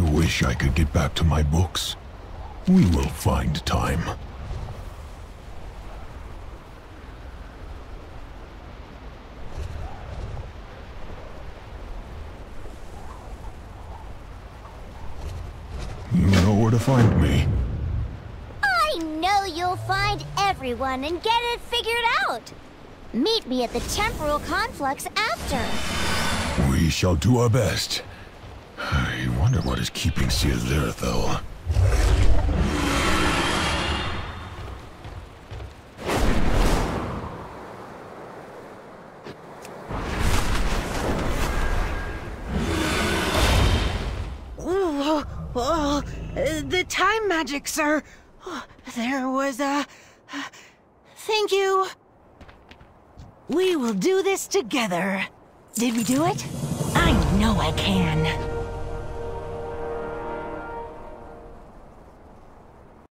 wish I could get back to my books. We will find time. You know where to find me. I know you'll find everyone and get it figured out. Meet me at the temporal conflux after. We shall do our best. Wonder what is keeping Seer there, though. Oh, the time magic, sir. There was a... Thank you. We will do this together. Did we do it? I know I can.